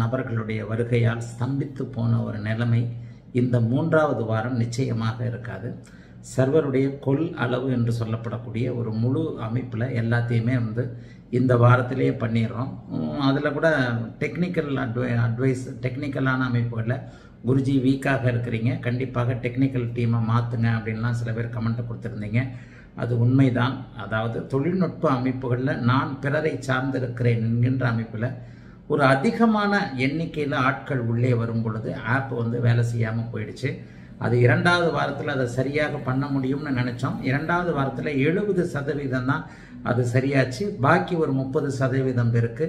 நபர்களுடைய வருகையால் ஸ்தம்பித்து போன ஒரு நிலைமை இந்த மூன்றாவது வாரம் நிச்சயமாக இருக்காது. சர்வருடைய கொள் அளவு என்று சொல்லப்படக்கூடிய ஒரு முழு அமைப்பில் எல்லாத்தையுமே வந்து இந்த வாரத்திலேயே பண்ணிடுறோம். அதில் கூட டெக்னிக்கல் அட்வை அட்வைஸ் டெக்னிக்கலான அமைப்புகளில் குருஜி வீக்காக இருக்கிறீங்க. கண்டிப்பாக டெக்னிக்கல் டீமை மாற்றுங்க அப்படின்லாம் சில பேர் கமெண்ட்டை கொடுத்துருந்தீங்க. அது உண்மைதான். அதாவது தொழில்நுட்ப அமைப்புகளில் நான் பிறரை சார்ந்திருக்கிறேன் என்கின்ற அமைப்பில் ஒரு அதிகமான எண்ணிக்கையில் ஆட்கள் உள்ளே வரும் பொழுது ஆப் வந்து வேலை செய்யாமல் போயிடுச்சு. அது இரண்டாவது வாரத்தில் அதை சரியாக பண்ண முடியும்னு நினச்சோம். இரண்டாவது வாரத்தில் எழுபது சதவீதம் தான் அது சரியாச்சு. பாக்கி ஒரு முப்பது சதவீதம் பேருக்கு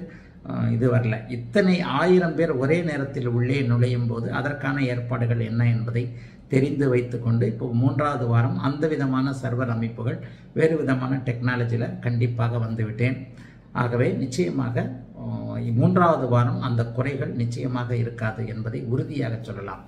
இது வரல. இத்தனை ஆயிரம் பேர் ஒரே நேரத்தில் உள்ளே நுழையும் போது அதற்கான ஏற்பாடுகள் என்ன என்பதை தெரிந்து வைத்துக்கொண்டு இப்போ மூன்றாவது வாரம் அந்த விதமான சர்வர் அமைப்புகள் வேறு விதமான டெக்னாலஜியில் கண்டிப்பாக வந்துவிட்டேன் ஆகவே நிச்சயமாக மூன்றாவது வாரம் அந்த குறைகள் நிச்சயமாக இருக்காது என்பதை உறுதியாக சொல்லலாம்.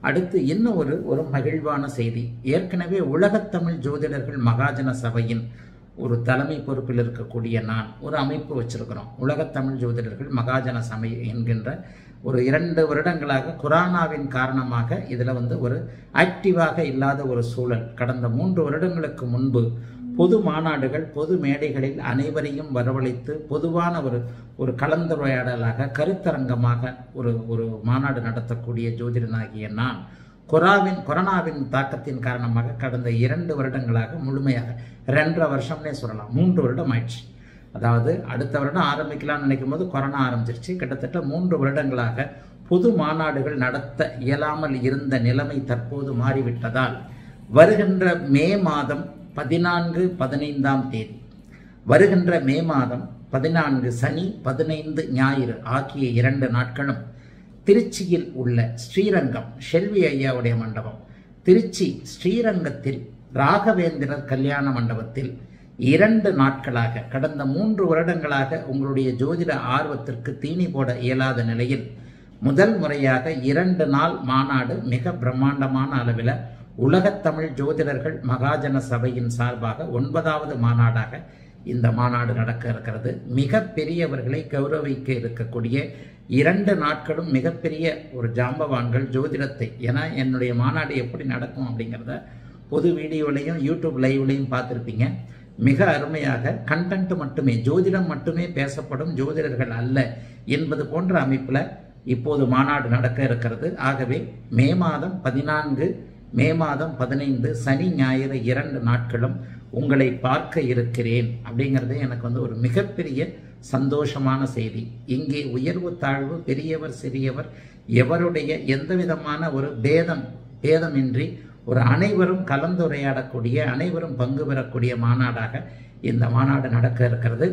அடுத்து இன்னும் ஒரு ஒரு மகிழ்வான செய்தி. ஏற்கனவே உலகத்தமிழ் ஜோதிடர்கள் மகாஜன சபையின் ஒரு தலைமை பொறுப்பில் இருக்கக்கூடிய நான் ஒரு அமைப்பு வச்சிருக்கிறோம். உலகத்தமிழ் ஜோதிடர்கள் மகாஜன சபை என்கின்ற ஒரு இரண்டு வருடங்களாக குரானாவின் காரணமாக இதில் வந்து ஒரு ஆக்டிவாக இல்லாத ஒரு சூழல். கடந்த மூன்று வருடங்களுக்கு முன்பு பொது மாநாடுகள் பொது மேடைகளில் அனைவரையும் வரவழைத்து பொதுவான ஒரு ஒரு கலந்துரையாடலாக கருத்தரங்கமாக ஒரு ஒரு மாநாடு நடத்தக்கூடிய ஜோதிடனாகிய நான் கொராவின் கொரோனாவின் தாக்கத்தின் காரணமாக கடந்த இரண்டு வருடங்களாக முழுமையாக ரெண்டரை வருஷம்னே சொல்லலாம் மூன்று வருடம் ஆயிடுச்சு. அதாவது அடுத்த வருடம் ஆரம்பிக்கலாம்னு நினைக்கும் போது கொரோனா ஆரம்பிச்சிருச்சு. கிட்டத்தட்ட மூன்று வருடங்களாக பொது மாநாடுகள் நடத்த இயலாமல் இருந்த நிலைமை தற்போது மாறிவிட்டதால் வருகின்ற மே மாதம் பதினான்கு பதினைந்தாம் தேதி. வருகின்ற மே மாதம் பதினான்கு சனி பதினைந்து ஞாயிறு ஆகிய இரண்டு நாட்களும் திருச்சியில் உள்ள ஸ்ரீரங்கம் ஷெல்வி ஐயாவுடைய மண்டபம். திருச்சி ஸ்ரீரங்கத்தில் ராகவேந்திரர் கல்யாண மண்டபத்தில் இரண்டு நாட்களாக கடந்த மூன்று வருடங்களாக உங்களுடைய ஜோதிட ஆர்வத்திற்கு தீனி போட இயலாத நிலையில் முதல் முறையாக இரண்டு நாள் மாநாடு மிக பிரம்மாண்டமான அளவில் உலகத்தமிழ் ஜோதிடர்கள் மகாஜன சபையின் சார்பாக ஒன்பதாவது மாநாடாக இந்த மாநாடு நடக்க இருக்கிறது. மிக பெரியவர்களை கௌரவிக்க இருக்கக்கூடிய இரண்டு நாட்களும் மிகப்பெரிய ஒரு ஜாம்பவான்கள் ஜோதிடத்தை. ஏன்னா என்னுடைய மாநாடு எப்படி நடக்கும் அப்படிங்கிறத பொது வீடியோலையும் யூடியூப் லைவ்லையும் பார்த்துருப்பீங்க. மிக அருமையாக கண்டென்ட் மட்டுமே ஜோதிடம் மட்டுமே பேசப்படும் ஜோதிடர்கள் அல்ல என்பது போன்ற அமைப்பில் இப்போது மாநாடு நடக்க இருக்கிறது. ஆகவே மே மாதம் பதினான்கு மே மாதம் பதினைந்து சனி ஞாயிறு இரண்டு நாட்களும் உங்களை பார்க்க இருக்கிறேன் அப்படிங்கிறது எனக்கு வந்து ஒரு மிகப்பெரிய சந்தோஷமான செய்தி. இங்கே உயர்வு தாழ்வு பெரியவர் சிறியவர் எவருடைய எந்த விதமான ஒரு பேதம் பேதமின்றி ஒரு அனைவரும் கலந்துரையாடக்கூடிய அனைவரும் பங்கு பெறக்கூடிய மாநாடாக இந்த மாநாடு நடக்க இருக்கிறது.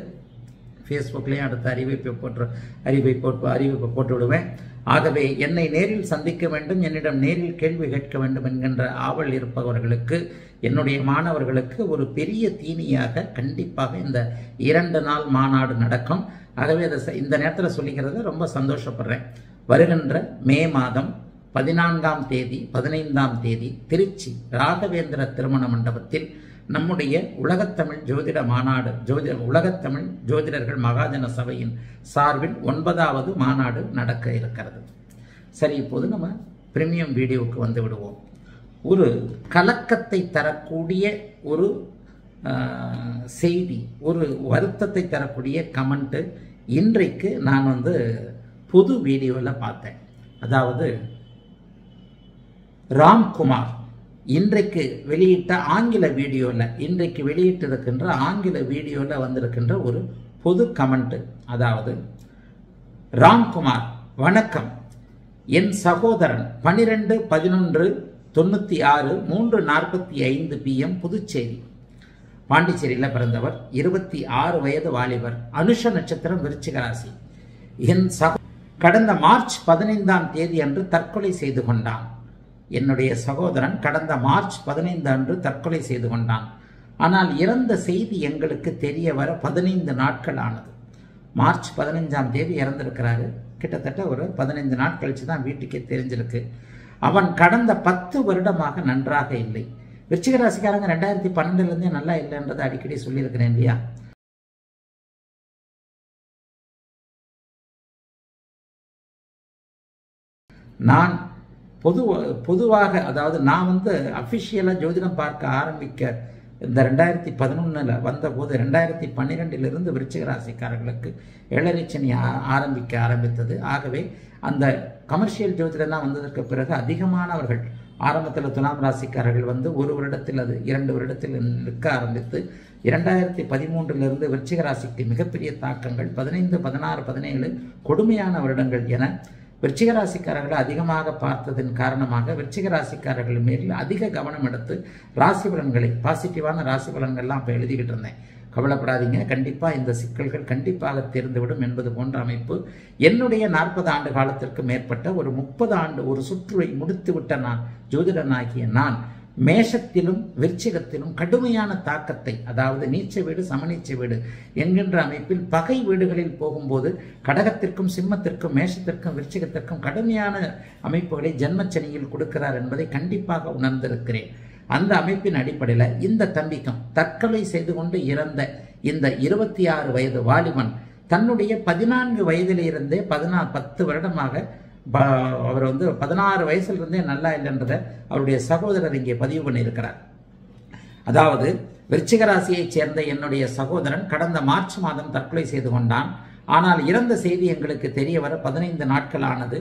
ஃபேஸ்புக்லேயும் அடுத்த அறிவிப்பை போட்டு அறிவை போட்டு அறிவிப்பை போட்டு விடுவேன். ஆகவே என்னை நேரில் சந்திக்க வேண்டும் என்னிடம் நேரில் கேள்வி கேட்க வேண்டும் என்கின்ற ஆவல் இருப்பவர்களுக்கு என்னுடைய மாணவர்களுக்கு ஒரு பெரிய தீனியாக கண்டிப்பாக இந்த இரண்டு நாள் மாநாடு நடக்கும். ஆகவே அதை ச- இந்த நேரத்தில் சொல்லிக்கிறது ரொம்ப சந்தோஷப்படுறேன். வருகின்ற மே மாதம் பதினான்காம் தேதி பதினைந்தாம் தேதி திருச்சி ராகவேந்திர திருமண மண்டபத்தில் நம்முடைய உலகத்தமிழ் ஜோதிட மாநாடு ஜோதிட உலகத்தமிழ் ஜோதிடர்கள் மகாஜன சபையின் சார்பில் ஒன்பதாவது மாநாடு நடக்க இருக்கிறது. சரி இப்போது நம்ம பிரிமியம் வீடியோவுக்கு வந்து விடுவோம். ஒரு கலக்கத்தை தரக்கூடிய ஒரு செய்தி ஒரு வருத்தத்தை தரக்கூடிய கமெண்ட்டு இன்றைக்கு நான் வந்து புது வீடியோவில் பார்த்தேன். அதாவது ராம்குமார். இன்றைக்கு வெளியிட்ட ஆங்கில வீடியோவில் இன்றைக்கு வெளியிட்டிருக்கின்ற ஆங்கில வீடியோவில் வந்திருக்கின்ற ஒரு பொது கமெண்ட்டு அதாவது ராம்குமார் வணக்கம். என் சகோதரன் பனிரெண்டு பதினொன்று தொண்ணூற்றி ஆறு மூன்று நாற்பத்தி ஐந்து பிஎம் புதுச்சேரி. பாண்டிச்சேரியில் பிறந்தவர் இருபத்தி ஆறு வயது வாலிபர் அனுஷ நட்சத்திரம் விருச்சிக ராசி. என் சகோ கடந்த மார்ச் பதினைந்தாம் தேதி அன்று தற்கொலை செய்து கொண்டான். என்னுடைய சகோதரன் கடந்த மார்ச் பதினைந்து அன்று தற்கொலை செய்து கொண்டான். ஆனால் இறந்த செய்தி எங்களுக்கு தெரிய வர பதினைந்து நாட்கள் ஆனது மார்ச் பதினைஞ்சாம் தேதி இறந்திருக்கிறாரு. கிட்டத்தட்ட ஒரு பதினைந்து நாள் கழிச்சு தான் வீட்டுக்கே தெரிஞ்சிருக்கு. அவன் கடந்த பத்து வருடமாக நன்றாக இல்லை. விருச்சிக ராசிக்காரங்க ரெண்டாயிரத்தி பன்னெண்டுலேருந்தே நல்லா இல்லைன்றதை அடிக்கடி சொல்லியிருக்கிறேன் இல்லையா? நான் பொது பொதுவாக அதாவது நான் வந்து அஃபிஷியலாக ஜோதிடம் பார்க்க ஆரம்பிக்க இந்த ரெண்டாயிரத்தி பதினொன்றில் வந்தபோது ரெண்டாயிரத்தி பன்னிரெண்டிலிருந்து விருச்சிக ராசிக்காரர்களுக்கு ஏழரைச்சனி ஆரம்பிக்க ஆரம்பித்தது. ஆகவே அந்த கமர்ஷியல் ஜோதிடம்லாம் வந்ததற்கு பிறகு அதிகமானவர்கள் ஆரம்பத்தில் துலாம் ராசிக்காரர்கள் வந்து ஒரு வருடத்தில் அது இரண்டு வருடத்தில் நிற்க ஆரம்பித்து இரண்டாயிரத்தி பதிமூன்றிலிருந்து விருச்சிக ராசிக்கு மிகப்பெரிய தாக்கங்கள் பதினைந்து பதினாறு பதினேழு கொடுமையான வருடங்கள் என விருச்சிகராசிக்காரர்களை அதிகமாக பார்த்ததன் காரணமாக விருச்சிகராசிக்காரர்கள் மேல் அதிக கவனம் எடுத்து ராசி பலன்களை பாசிட்டிவான ராசி பலன்கள்லாம் இப்போ எழுதிக்கிட்டு இருந்தேன். கவலைப்படாதீங்க. கண்டிப்பாக இந்த சிக்கல்கள் கண்டிப்பாக தேர்ந்துவிடும் என்பது போன்ற அமைப்பு என்னுடைய நாற்பது ஆண்டு காலத்திற்கு மேற்பட்ட ஒரு முப்பது ஆண்டு ஒரு சுற்றுவை முடித்துவிட்ட நான் ஜோதிடனாகிய நான் மேஷத்திலும் விருச்சிகத்திலும் கடுமையான தாக்கத்தை அதாவது நீச்ச வீடு சமநீச்ச வீடு என்கின்ற அமைப்பில் பகை வீடுகளில் போகும்போது கடகத்திற்கும் சிம்மத்திற்கும் மேஷத்திற்கும் விருச்சிகத்திற்கும் கடுமையான அமைப்புகளை ஜென்மச்சனியில் கொடுக்கிறார் என்பதை கண்டிப்பாக உணர்ந்திருக்கிறேன். அந்த அமைப்பின் அடிப்படையில் இந்த தம்பிக்கம் தற்கொலை செய்து கொண்டு இறந்த இந்த இருபத்தி ஆறு வயது வாலிபன் தன்னுடைய பதினான்கு வயதிலிருந்தே பதினா பத்து வருடமாக அவர் வந்து பதினாறு வயசுலேருந்தே நல்லா இல்லைன்றதை அவருடைய சகோதரர் இங்கே பதிவு பண்ணியிருக்கிறார். அதாவது விருச்சிகராசியைச் சேர்ந்த என்னுடைய சகோதரன் கடந்த மார்ச் மாதம் தற்கொலை செய்து கொண்டான். ஆனால் இறந்த செய்தி எங்களுக்கு தெரிய வர பதினைந்து நாட்கள் ஆனது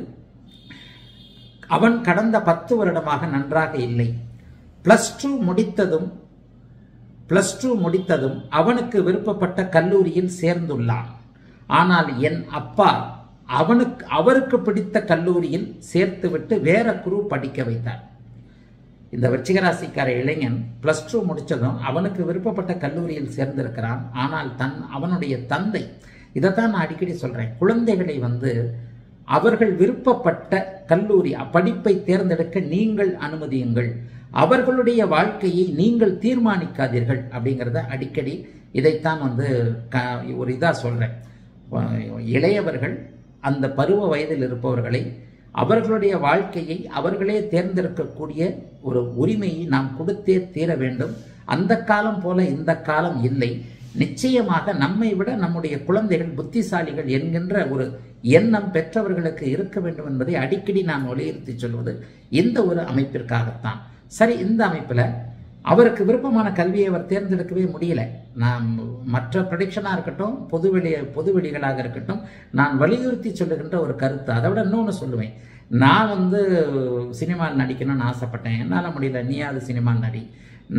அவன் கடந்த பத்து வருடமாக நன்றாக இல்லை. பிளஸ் டூ முடித்ததும் பிளஸ் டூ முடித்ததும் அவனுக்கு விருப்பப்பட்ட கல்லூரியில் சேர்ந்துள்ளான். ஆனால் என் அப்பா அவனுக்கு அவருக்கு பிடித்த கல்லூரியில் சேர்த்துவிட்டு வேற குரு படிக்க வைத்தார். இந்த வச்சிகராசிக்கார இளைஞன் பிளஸ் டூ முடித்ததும் அவனுக்கு விருப்பப்பட்ட கல்லூரியில் சேர்ந்திருக்கிறான். ஆனால் தன் அவனுடைய தந்தை இதைத்தான் நான் அடிக்கடி சொல்கிறேன் குழந்தைகளை வந்து அவர்கள் விருப்பப்பட்ட கல்லூரி படிப்பை தேர்ந்தெடுக்க நீங்கள் அனுமதியுங்கள். அவர்களுடைய வாழ்க்கையை நீங்கள் தீர்மானிக்காதீர்கள் அப்படிங்கிறத அடிக்கடி இதைத்தான் வந்து க ஒரு இதாக சொல்கிறேன் இளையவர்கள் அந்த பருவ வயதில் இருப்பவர்களை அவர்களுடைய வாழ்க்கையை அவர்களே தேர்ந்தெடுக்கக்கூடிய ஒரு உரிமையை நாம் கொடுத்தே தீர வேண்டும். அந்த காலம் போல இந்த காலம் இல்லை. நிச்சயமாக நம்மை விட நம்முடைய குழந்தைகள் புத்திசாலிகள் என்கின்ற ஒரு எண்ணம் பெற்றவர்களுக்கு இருக்க வேண்டும் என்பதை அடிக்கடி நான் வலியுறுத்தி சொல்வது இந்த ஒரு அமைப்பிற்காகத்தான். சரி இந்த அமைப்பில் அவருக்கு விருப்பமான கல்வியை அவர் தேர்ந்தெடுக்கவே முடியல. நான் மற்ற ப்ரடிக்ஷனாக இருக்கட்டும் பொதுவெளி பொதுவெளிகளாக இருக்கட்டும் நான் வலியுறுத்தி சொல்லுகின்ற ஒரு கருத்து. அதை விட இன்னொன்று சொல்லுவேன். நான் வந்து சினிமாவில் நடிக்கணும்னு ஆசைப்பட்டேன். என்னால் முடியல. நீயாவது சினிமா நடி?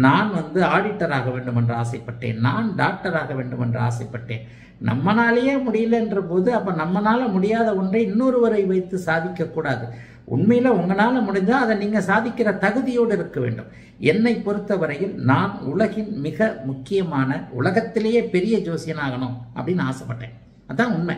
நான் வந்து ஆடிட்டர் ஆக வேண்டும் என்று ஆசைப்பட்டேன். நான் டாக்டர் ஆக வேண்டும் என்று ஆசைப்பட்டேன். நம்மனாலேயே முடியலன்ற போது அப்போ நம்மளால் முடியாத ஒன்றை இன்னொருவரை வைத்து சாதிக்கக்கூடாது. உண்மையில் உங்களால் முடிஞ்சால் அதை நீங்கள் சாதிக்கிற தகுதியோடு இருக்க வேண்டும். என்னை பொறுத்தவரையில் நான் உலகின் மிக முக்கியமான உலகத்திலேயே பெரிய ஜோசியனாகணும் அப்படின்னு ஆசைப்பட்டேன். அதான் உண்மை.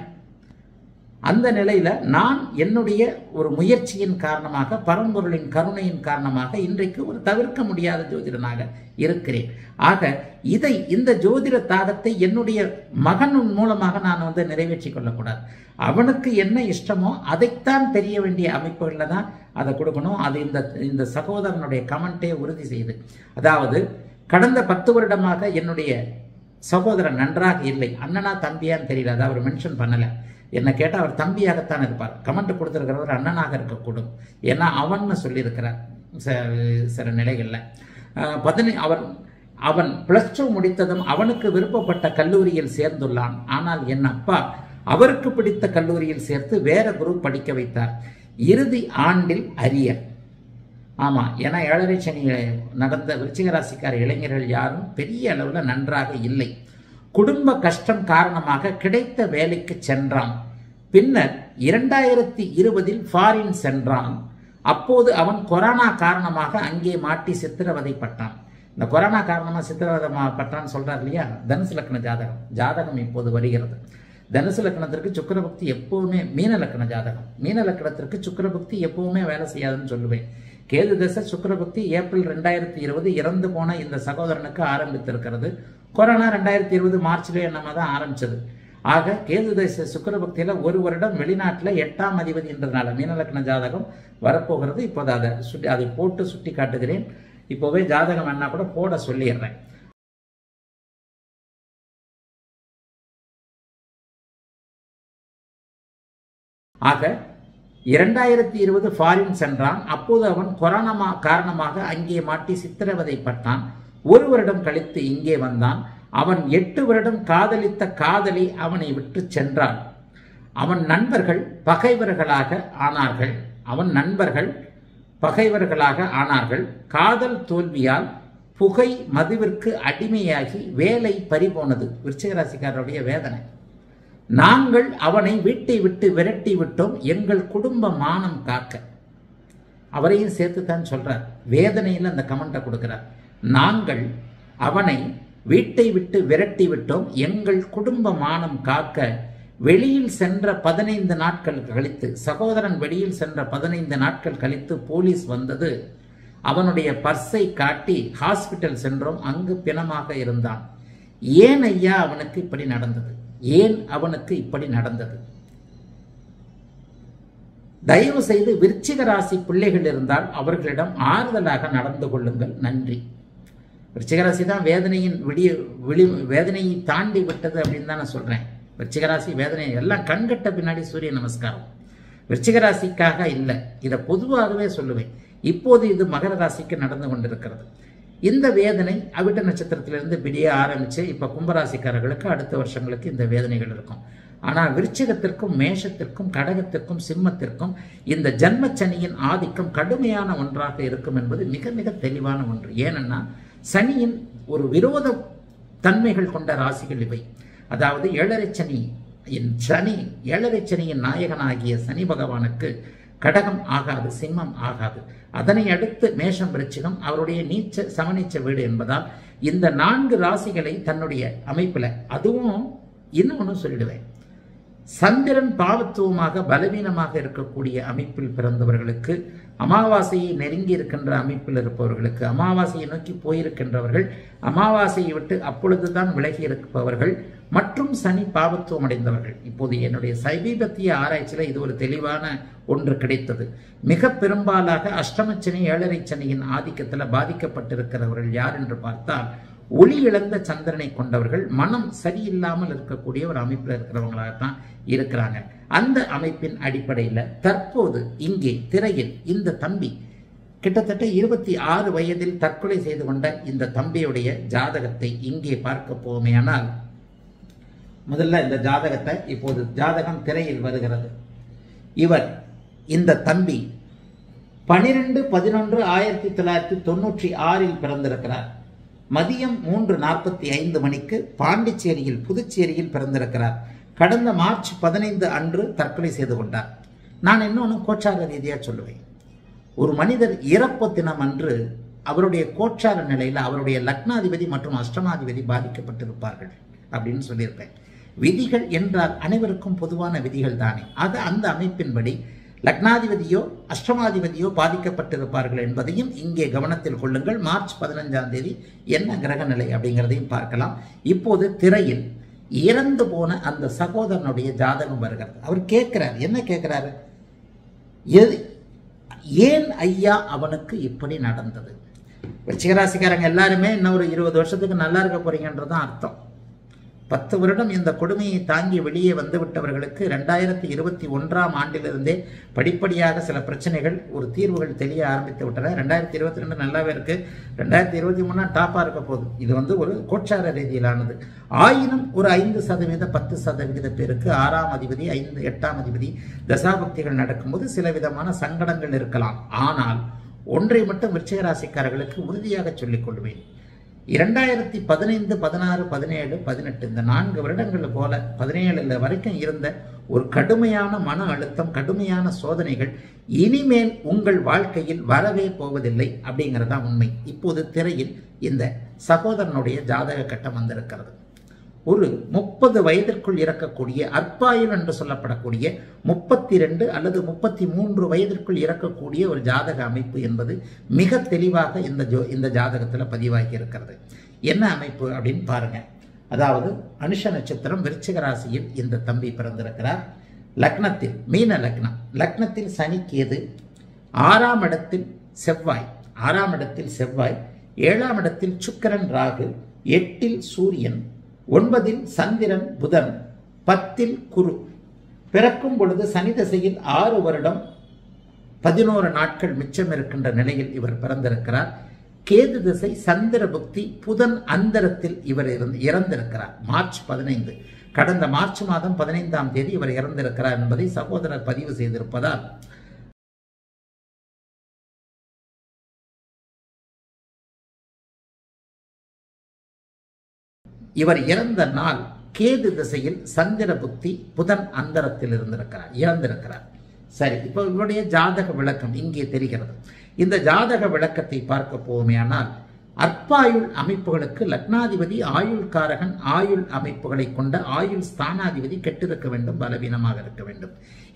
அந்த நிலையில நான் என்னுடைய ஒரு முயற்சியின் காரணமாக பரம்பொருளின் கருணையின் காரணமாக இன்றைக்கு ஒரு தவிர்க்க முடியாத ஜோதிடனாக இருக்கிறேன். ஆக இதை இந்த ஜோதிட தாகத்தை என்னுடைய மகன் மூலமாக நான் வந்து நிறைவேற்றி கொள்ளக்கூடாது. அவனுக்கு என்ன இஷ்டமோ அதைத்தான் தெரிய வேண்டிய அமைப்புகளில் தான் அதை கொடுக்கணும். அது இந்த இந்த சகோதரனுடைய கமெண்ட்டே உறுதி செய்து அதாவது கடந்த பத்து வருடமாக என்னுடைய சகோதரன் நன்றாக இல்லை. அண்ணனா தம்பியான்னு தெரியல. அதை அவர் மென்ஷன் பண்ணலை. என்னை கேட்டால் அவர் தம்பியாகத்தான் இருப்பார். கமெண்ட் கொடுத்துருக்கிறவர் அண்ணனாக இருக்கக்கூடும். ஏன்னா அவன்னு சொல்லியிருக்கிறார். சில நிலைகளில். பதினை அவன் அவன் பிளஸ் டூ முடித்ததும் அவனுக்கு விருப்பப்பட்ட கல்லூரியில் சேர்ந்துள்ளான். ஆனால் என் அப்பா அவருக்கு பிடித்த கல்லூரியில் சேர்த்து வேற குரூப் படிக்க வைத்தார். இறுதி ஆண்டில் அரியர். ஆமாம் ஏன்னா ஏழரை சனி நடந்த விருச்சிக ராசிக்கார இளைஞர்கள் யாரும் பெரிய அளவில் நன்றாக இல்லை. குடும்ப கஷ்டம் காரணமாக கிடைத்த வேலைக்கு சென்றான். பின்னர் இரண்டாயிரத்தி இருபதில் ஃபாரின் சென்றான். அப்போது அவன் கொரோனா காரணமாக அங்கே மாட்டி சித்திரவதைப்பட்டான். இந்த கொரோனா காரணமாக சித்திரவதை பட்டான்னு சொல்றார் இல்லையா? தனுசு லக்ன ஜாதகம். ஜாதகம் இப்போது வருகிறது. தனுசு லக்னத்திற்கு சுக்கிரபக்தி எப்பவுமே மீன லக்ன ஜாதகம். மீன லக்னத்திற்கு சுக்கிரபக்தி எப்பவுமே வேலை செய்யாதுன்னு சொல்லுவேன். கேது தசை சுக்கரபக்தி ஏப்ரல் ரெண்டாயிரத்தி இருபது இறந்து போன இந்த சகோதரனுக்கு ஆரம்பித்திருக்கிறது. கொரோனா ரெண்டாயிரத்தி இருபது மார்ச்ல என்னமா தான் ஆரம்பிச்சது. ஆக கேது தசை சுக்கிரபக்தியில ஒரு வருடம் வெளிநாட்டில் எட்டாம் அதிபதி என்றனால மீனலக்கண ஜாதகம் வரப்போகிறது. இப்போது அதை சுட்டி அதை போட்டு சுட்டி காட்டுகிறேன். இப்போவே ஜாதகம் வேணா கூட போட சொல்லிடுறேன். ஆக இரண்டாயிரத்தி இருபது ஃபாரின் சென்றான். அப்போது அவன் கொரோனா காரணமாக அங்கே மாட்டி சித்திரவதைப்பட்டான். ஒரு வருடம் கழித்து இங்கே வந்தான். அவன் எட்டு வருடம் காதலித்த காதலி அவனை விட்டு சென்றான் அவன் நண்பர்கள் பகைவர்களாக ஆனார்கள். அவன் நண்பர்கள் பகைவர்களாக ஆனார்கள். காதல் தோல்வியால் புகை மதுவிற்கு அடிமையாகி வேலை பறிபோனது. விருச்சிகராசிக்காரருடைய வேதனை. நாங்கள் அவனை வீட்டை விட்டு விரட்டி விட்டோம். எங்கள் குடும்ப மானம் காக்க. அவரையும் சேர்த்து தான் சொல்றார். வேதனையில் அந்த கமெண்ட்டை கொடுக்கிறார். நாங்கள் அவனை வீட்டை விட்டு விரட்டி விட்டோம். எங்கள் குடும்ப மானம் காக்க வெளியில் சென்ற பதினைந்து நாட்கள் கழித்து சகோதரன் வெளியில் சென்ற பதினைந்து நாட்கள் கழித்து போலீஸ் வந்தது. அவனுடைய பர்ஸை காட்டி ஹாஸ்பிட்டல் சென்றோம். அங்கு பிணமாக இருந்தான். ஏன் ஐயா அவனுக்கு இப்படி நடந்தது? ஏன் அவனுக்கு இப்படி நடந்தது? தயவு செய்து விருச்சிக ராசி பிள்ளைகள் இருந்தால் அவர்களிடம் ஆறுதலாக நடந்து கொள்ளுங்கள். நன்றி. விருச்சிகராசி தான் வேதனையின் விடிய விழி வேதனையை தாண்டி விட்டது அப்படின்னு தான் நான் சொல்றேன். விருச்சிகராசி வேதனை எல்லாம் கண்கட்ட பின்னாடி சூரிய நமஸ்காரம். விருச்சிகராசிக்காக இல்லை இதை பொதுவாகவே சொல்லுவேன். இப்போது இது மகர ராசிக்கு நடந்து கொண்டிருக்கிறது. இந்த வேதனை அவிட்ட நட்சத்திரத்திலிருந்து விடிய ஆரம்பிச்சு இப்ப கும்பராசிக்காரர்களுக்கு அடுத்த வருஷங்களுக்கு இந்த வேதனைகள் இருக்கும். ஆனால் விருச்சிகத்திற்கும் மேஷத்திற்கும் கடகத்திற்கும் சிம்மத்திற்கும் இந்த ஜன்மச்சனியின் ஆதிக்கம் கடுமையான ஒன்றாக இருக்கும் என்பது மிக மிக தெளிவான ஒன்று. ஏனென்னா சனியின் ஒரு விரோத தன்மைகள் கொண்ட ராசிகள் இவை. அதாவது ஏழரை சனி சனி ஏழரை சனியின் நாயகனாகிய சனி பகவானுக்கு கடகம் ஆகாது சிம்மம் ஆகாது. அதனை அடுத்து மேஷம் விருச்சிகம் அவருடைய நீச்ச சமநீச்ச வீடு என்பதால் இந்த நான்கு ராசிகளை தன்னுடைய அமைப்பில் அதுவும் இன்னொன்று சொல்லிடுவேன். சந்திரன் பாவத்துவமாக பலவீனமாக இருக்கக்கூடிய அமைப்பில் பிறந்தவர்களுக்கு அமாவாசையை நெருங்கி இருக்கின்ற அமைப்பில் இருப்பவர்களுக்கு அமாவாசையை நோக்கி போயிருக்கின்றவர்கள் அமாவாசையை விட்டு அப்பொழுதுதான் விலகி இருப்பவர்கள் மற்றும் சனி பாவத்துவம் அடைந்தவர்கள். இப்போது என்னுடைய சைவீபத்திய ஆராய்ச்சியில் இது ஒரு தெளிவான ஒன்று கிடைத்தது. மிக பெரும்பாலாக அஷ்டமச்சனி ஏழரை சனியின் ஆதிக்கத்தில் பாதிக்கப்பட்டிருக்கிறவர்கள் யார் என்று பார்த்தால் ஒளி இழந்த சந்திரனை கொண்டவர்கள் மனம் சரியில்லாமல் இருக்கக்கூடிய ஒரு அமைப்பில் இருக்கிறவங்களாகத்தான் இருக்கிறாங்க. அந்த அமைப்பின் அடிப்படையில் தற்போது இங்கே திரையில் இந்த தம்பி கிட்டத்தட்ட இருபத்தி ஆறு வயதில் தற்கொலை செய்து கொண்ட இந்த தம்பியுடைய ஜாதகத்தை இங்கே பார்க்க போவோமேயானால் முதல்ல இந்த ஜாதகத்தை இப்போது ஜாதகம் திரையில் வருகிறது. இவர் இந்த தம்பி பனிரெண்டு பதினொன்று ஆயிரத்தி தொள்ளாயிரத்தி தொண்ணூற்றி ஆறில் பிறந்திருக்கிறார். மதியம் மூன்று நாற்பத்தி ஐந்து மணிக்கு பாண்டிச்சேரியில் புதுச்சேரியில் பிறந்திருக்கிறார். கடந்த மார்ச் பதினைந்து அன்று தற்கொலை செய்து கொண்டார். நான் இன்னொன்று கோச்சார ரீதியாக சொல்லுவேன். ஒரு மனிதர் இறப்பு தினம் அன்று அவருடைய கோச்சார நிலையில் அவருடைய லக்னாதிபதி மற்றும் அஷ்டமாதிபதி பாதிக்கப்பட்டிருப்பார்கள் அப்படின்னு சொல்லியிருப்பேன். விதிகள் என்றால் அனைவருக்கும் பொதுவான விதிகள் தானே. அது அந்த அமைப்பின்படி லக்னாதிபதியோ அஷ்டமாதிபதியோ பாதிக்கப்பட்டிருப்பார்கள் என்பதையும் இங்கே கவனத்தில் கொள்ளுங்கள். மார்ச் பதினஞ்சாம் தேதி என்ன கிரக நிலை அப்படிங்கிறதையும் பார்க்கலாம். இப்போது திரையில் இறந்து போன அந்த சகோதரனுடைய ஜாதகம் வருகிறது. அவர் கேட்கிறார். என்ன கேட்கிறாரு? எது ஏன் ஐயா அவனுக்கு இப்படி நடந்தது? விருச்சிகராசிக்காரங்க எல்லாருமே இன்னும் ஒரு இருபது வருஷத்துக்கு நல்லா இருக்க போறீங்கன்றது தான் அர்த்தம். பத்து வருடம் இந்த கொடுமையை தாங்கி வெளியே வந்துவிட்டவர்களுக்கு ரெண்டாயிரத்தி இருபத்தி ஒன்றாம் ஆண்டிலிருந்தே படிப்படியாக சில பிரச்சனைகள் ஒரு தீர்வுகள் தெரிய ஆரம்பித்து விட்டன. ரெண்டாயிரத்தி இருபத்தி ரெண்டு நல்லாவே இருக்கு. ரெண்டாயிரத்தி இருபத்தி மூணா டாப்பா இருக்க போகுது. இது வந்து ஒரு கோச்சார ரீதியிலானது. ஆயினும் ஒரு ஐந்து சதவீத பத்து சதவீத பேருக்கு ஆறாம் அதிபதி ஐந்து எட்டாம் அதிபதி தசாபக்திகள் நடக்கும்போது சில விதமான சங்கடங்கள் இருக்கலாம். ஆனால் ஒன்றை மட்டும் விருச்சிக ராசிக்காரர்களுக்கு உறுதியாக சொல்லிக் கொள்வேன். இரண்டாயிரத்தி பதினைந்து பதினாறு பதினேழு பதினெட்டு இந்த நான்கு வருடங்கள் போல பதினேழுல வரைக்கும் இருந்த ஒரு கடுமையான மன அழுத்தம் கடுமையான சோதனைகள் இனிமேல் உங்கள் வாழ்க்கையில் வரவே போவதில்லை அப்படிங்கிறது தான் உண்மை. இப்போது திரையில் இந்த சகோதரனுடைய ஜாதக கட்டம் வந்திருக்கிறது. ஒரு முப்பது வயதிற்குள் இறக்கக்கூடிய அற்பாயுள் என்று சொல்லப்படக்கூடிய முப்பத்தி ரெண்டு அல்லது முப்பத்தி மூன்று வயதிற்குள் இறக்கக்கூடிய ஒரு ஜாதக அமைப்பு என்பது மிக தெளிவாக இந்த ஜோ இந்த ஜாதகத்தில் பதிவாகி இருக்கிறது. என்ன அமைப்பு அப்படின்னு பாருங்க. அதாவது அனுஷ நட்சத்திரம் விருச்சிக ராசியில் இந்த தம்பி பிறந்திருக்கிறார். லக்னத்தில் மீன லக்னம். லக்னத்தில் சனி கேது ஆறாம் இடத்தில் செவ்வாய். ஆறாம் இடத்தில் செவ்வாய் ஏழாம் இடத்தில் சுக்கரன் ராகு எட்டில் சூரியன் ஒன்பதில் சந்திரன் புதன் பத்தில் குரு. பிறக்கும் பொழுது சனி திசையில் ஆறு வருடம் பதினோரு நாட்கள் மிச்சம் இருக்கின்ற நிலையில் இவர் பிறந்திருக்கிறார். கேது திசை சந்திர புக்தி புதன் அந்தரத்தில் இவர் இருந்து இறந்திருக்கிறார். மார்ச் பதினைந்து. கடந்த மார்ச் மாதம் பதினைந்தாம் தேதி இவர் இறந்திருக்கிறார் என்பதை சகோதரர் பதிவு செய்திருப்பதால் இவர் இறந்த நாள் கேது திசையில் சந்திர புக்தி புதன் அந்தரத்தில் இருந்திருக்கிறார் இறந்திருக்கிறார். சரி இப்போ இவருடைய ஜாதக விளக்கம் இங்கே தெரிகிறது. இந்த ஜாதக விளக்கத்தை பார்க்க போவோமேயானால் அற்பாயுள் அமைப்புகளுக்கு லக்னாதிபதி ஆயுள் காரகன் ஆயுள் அமைப்புகளை கொண்ட ஆயுள் ஸ்தானாதிபதி கெட்டிருக்க வேண்டும் பலவீனமாக இருக்க வேண்டும்.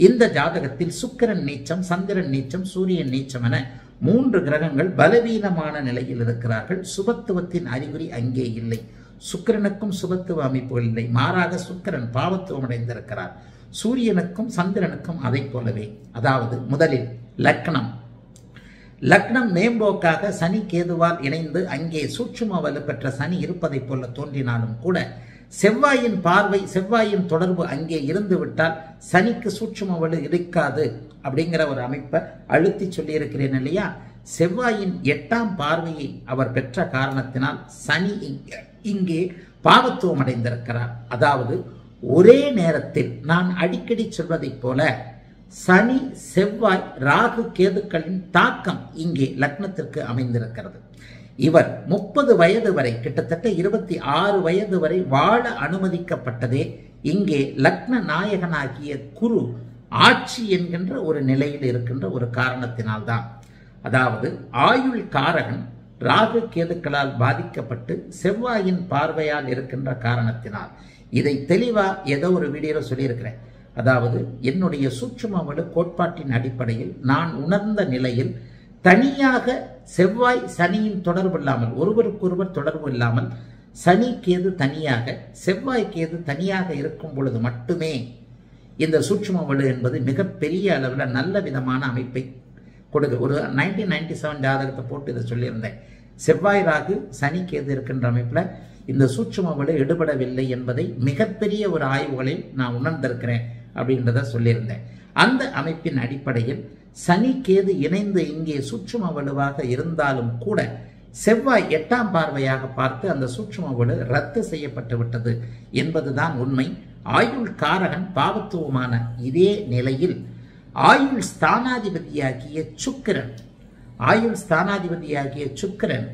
இந்த ஜாதகத்தில் சுக்கிரன் நீச்சம் சந்திரன் நீச்சம் சூரியன் நீச்சம் என மூன்று கிரகங்கள் பலவீனமான நிலையில் இருக்கிறார்கள். சுபத்துவத்தின் அறிகுறி அங்கே இல்லை. சுக்கிரனுக்கும் சுபத்துவ அமைப்புகள் இல்லை. மாறாக சுக்கிரன் பாவத்துவம் அடைந்திருக்கிறார். சூரியனுக்கும் சந்திரனுக்கும் அதை போலவே. அதாவது முதலில் லக்னம். லக்னம் மேம்போக்காக சனி கேதுவால் இணைந்து அங்கே சூட்சும வலுப்பெற்ற பெற்ற சனி இருப்பதைப் போல தோன்றினாலும் கூட செவ்வாயின் பார்வை செவ்வாயின் தொடர்பு அங்கே இருந்து விட்டால் சனிக்கு சூட்சும வலு இருக்காது அப்படிங்கிற ஒரு அமைப்பை அழுத்தி சொல்லியிருக்கிறேன் இல்லையா? செவ்வாயின் எட்டாம் பார்வையை அவர் பெற்ற காரணத்தினால் சனி இங்கே பாவத்துவம் அடைந்திருக்கிறார். அதாவது ஒரே நேரத்தில் நான் அடிக்கடி சொல்வதைப் போல சனி செவ்வாய் ராகு கேதுக்களின் தாக்கம் இங்கே லக்னத்திற்கு அமைந்திருக்கிறது. இவர் முப்பது வயது வரை கிட்டத்தட்ட இருபத்தி ஆறு வயது வரை வாழ அனுமதிக்கப்பட்டதே இங்கே லக்ன நாயகனாகிய குரு ஆட்சி என்கின்ற ஒரு நிலையில் இருக்கின்ற ஒரு காரணத்தினால்தான். அதாவது ஆயுள் காரகன் ராகு கேதுக்களால் பாதிக்கப்பட்டு செவ்வாயின் பார்வையால் இருக்கின்ற காரணத்தினால். இதை தெளிவா ஏதோ ஒரு வீடியோவில் சொல்லியிருக்கிறேன். அதாவது என்னுடைய சூட்சுமவலு கோட்பாட்டின் அடிப்படையில் நான் உணர்ந்த நிலையில் தனியாக செவ்வாய் சனியின் தொடர்பு இல்லாமல் ஒருவருக்கொருவர் தொடர்பு இல்லாமல் சனி கேது தனியாக செவ்வாய் கேது தனியாக இருக்கும் பொழுது மட்டுமே இந்த சூட்சும வலு என்பது மிகப்பெரிய அளவில் நல்ல விதமான அமைப்பை கொடுக்கு ஒரு நைன்டீன் நைன்டி செவன் ஜாதகத்தை போட்டு இதை சொல்லியிருந்தேன். செவ்வாய் ராகு சனி கேது இருக்கின்ற அமைப்பில் இந்த சூட்சும எடுபடவில்லை என்பதை மிகப்பெரிய ஒரு ஆய்வுகளில் நான் உணர்ந்திருக்கிறேன் அப்படின்றத சொல்லியிருந்தேன். அந்த அமைப்பின் அடிப்படையில் சனி கேது இணைந்து இங்கே சூட்சும வலுவாக இருந்தாலும் கூட செவ்வாய் எட்டாம் பார்வையாக பார்த்து அந்த சூட்சும வலு ரத்து செய்யப்பட்டு விட்டது என்பதுதான் உண்மை. ஆயுள் காரகன் பாவத்துவமான இதே நிலையில் ஆயுள் ஸ்தானாதிபதியாகிய சுக்கிரன். ஆயுள் ஸ்தானாதிபதியாகிய சுக்கிரன்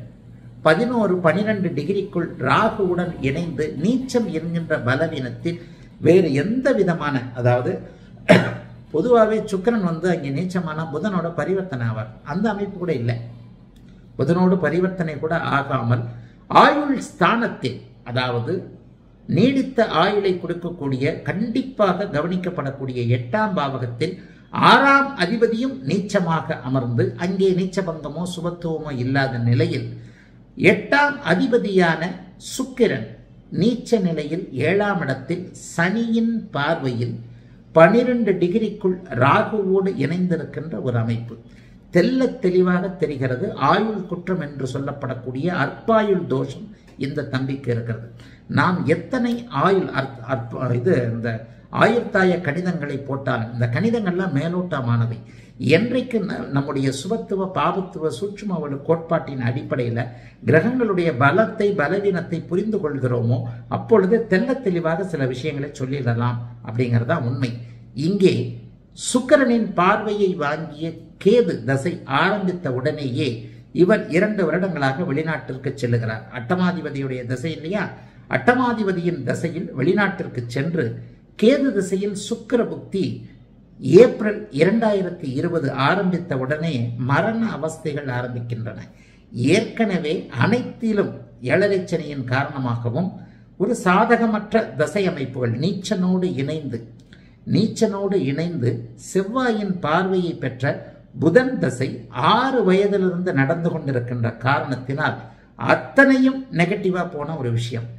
பதினோரு பனிரெண்டு டிகிரிக்குள் ராகுவுடன் இணைந்து நீச்சம் என்கின்ற பலவீனத்தில் வேறு எந்த விதமான அதாவது பொதுவாகவே சுக்கிரன் வந்து அங்கே நீச்சமான புதனோட பரிவர்த்தனை ஆவார். அந்த அமைப்பு கூட இல்லை. புதனோடு பரிவர்த்தனை கூட ஆகாமல் ஆயுள் ஸ்தானத்தில் அதாவது நீடித்த ஆயுளை கொடுக்கக்கூடிய கண்டிப்பாக கவனிக்கப்படக்கூடிய எட்டாம் பாவகத்தில் ஆறாம் அதிபதியும் நீச்சமாக அமர்ந்து அங்கே நீச்சபங்கமோ சுபத்துவமோ இல்லாத நிலையில் எட்டாம் அதிபதியான சுக்கிரன் நீச்ச நிலையில் ஏழாம் இடத்தில் சனியின் பார்வையில் பனிரெண்டு டிகிரிக்குள் ராகுவோடு இணைந்திருக்கின்ற ஒரு அமைப்பு. தெல்ல தெளிவாக தெரிகிறது. ஆயுள் குற்றம் என்று சொல்லப்படக்கூடிய அற்பாயுள் தோஷம் இந்த தம்பிக்கு இருக்கிறது. நாம் எத்தனை ஆயுள் அற்ப இது இந்த ஆயுர்தாய கடிதங்களை போட்டால் இந்த கணிதங்கள்லாம் மேலோட்டமானவை. என்றைக்கு ந- நம்முடைய சுபத்துவ பாபத்துவ சூட்சுமவலு கோட்பாட்டின் அடிப்படையில் கிரகங்களுடைய பலத்தை பலவீனத்தை புரிந்து கொள்கிறோமோ அப்பொழுது தெல்ல தெளிவாக சில விஷயங்களை சொல்லிடலாம் அப்படிங்கிறதா உண்மை. இங்கே சுக்கிரனின் பார்வையை வாங்கிய கேது தசை ஆரம்பித்த உடனேயே இவர் இரண்டு வருடங்களாக வெளிநாட்டிற்கு செல்லுகிறார். அட்டமாதிபதியுடைய தசை இல்லையா? அட்டமாதிபதியின் தசையில் வெளிநாட்டிற்கு சென்று கேது திசையில் சுக்கிர புக்தி ஏப்ரல் இரண்டாயிரத்தி இருபது ஆரம்பித்த உடனே மரண அவஸ்தைகள் ஆரம்பிக்கின்றன. ஏற்கனவே அனைத்திலும் ஏழரை காரணமாகவும் ஒரு சாதகமற்ற தசை அமைப்புகள் நீச்சனோடு இணைந்து நீச்சனோடு இணைந்து செவ்வாயின் பார்வையை பெற்ற புதன் தசை ஆறு வயதிலிருந்து நடந்து கொண்டிருக்கின்ற காரணத்தினால் அத்தனையும் நெகட்டிவா போன ஒரு விஷயம்.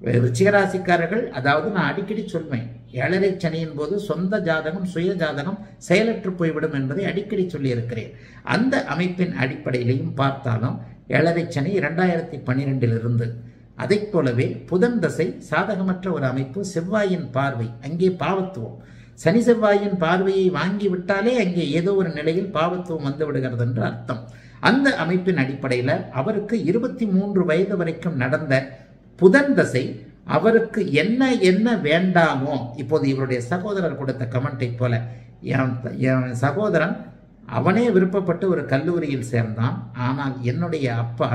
ரிச்சிகராசிக்காரர்கள் அதாவது நான் அடிக்கடி சொல்வேன் ஏழரை சனியின் போது சொந்த ஜாதகம் சுய ஜாதகம் செயலற்று போய்விடும் என்பதை அடிக்கடி சொல்லியிருக்கிறேன். அந்த அமைப்பின் அடிப்படையிலையும் பார்த்தாலும் ஏழரை சனி இரண்டாயிரத்தி பன்னிரெண்டிலிருந்து அதை போலவே புதன் தசை சாதகமற்ற ஒரு அமைப்பு செவ்வாயின் பார்வை அங்கே பாவத்துவம். சனி செவ்வாயின் பார்வையை வாங்கி விட்டாலே அங்கே ஏதோ ஒரு நிலையில் பாவத்துவம் வந்து விடுகிறது என்று அர்த்தம். அந்த அமைப்பின் அடிப்படையில் அவருக்கு இருபத்தி மூன்று வயது வரைக்கும் நடந்த புதன் தசை அவருக்கு என்ன என்ன வேண்டாமோ இப்போது இவருடைய சகோதரர் கொடுத்த கமெண்டை போல என் என் சகோதரன் அவனே விருப்பப்பட்டு ஒரு கல்லூரியில் சேர்ந்தான். ஆனால் என்னுடைய அப்பா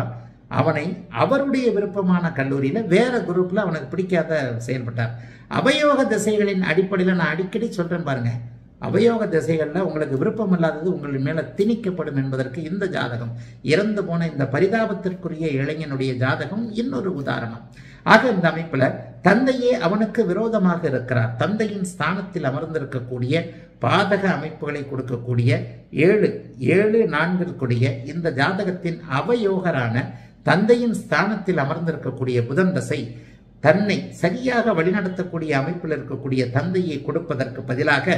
அவனை அவருடைய விருப்பமான கல்லூரியில் வேற குரூப்பில் அவனுக்கு பிடிக்காத செயல்பட்டார். அவயோக திசைகளின் அடிப்படையில் நான் அடிக்கடி சொல்கிறேன் பாருங்கள் அவயோக திசைகளில் உங்களுக்கு விருப்பம் இல்லாதது உங்கள் மேலே திணிக்கப்படும் என்பதற்கு இந்த ஜாதகம். இறந்து போன இந்த பரிதாபத்திற்குரிய இளைஞனுடைய ஜாதகம் இன்னொரு உதாரணம். ஆக இந்த அமைப்பில் தந்தையே அவனுக்கு விரோதமாக இருக்கிறார். தந்தையின் ஸ்தானத்தில் அமர்ந்திருக்கக்கூடிய பாதக அமைப்புகளை கொடுக்கக்கூடிய ஏழு ஏழு நான்கிற்குரிய இந்த ஜாதகத்தின் அவயோகரான தந்தையின் ஸ்தானத்தில் அமர்ந்திருக்கக்கூடிய புதன் தசை தன்னை சரியாக வழிநடத்தக்கூடிய அமைப்பில் இருக்கக்கூடிய தந்தையை கொடுப்பதற்கு பதிலாக